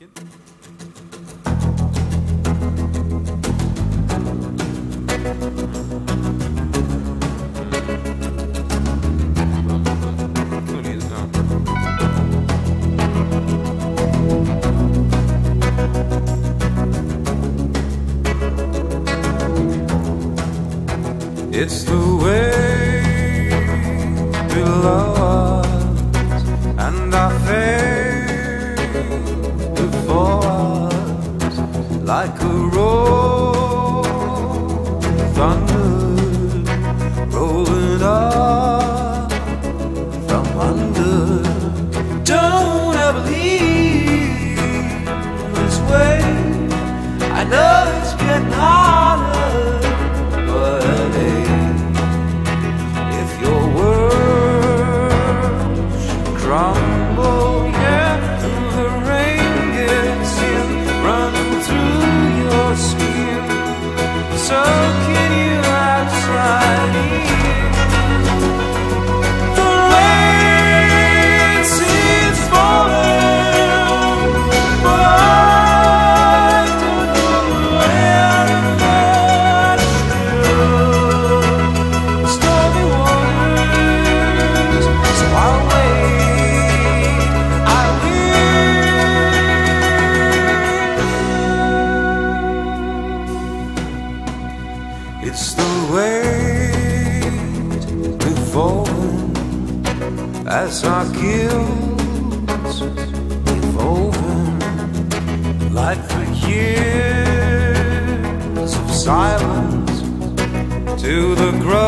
It's the way we love, and I feel. like a roll thunder rolling up from under. Don't ever leave this way. I know it's getting harder, but hey, if your world crumbles. It's the weight we've revolving as our guilt we've woven, like the years of silence to the ground.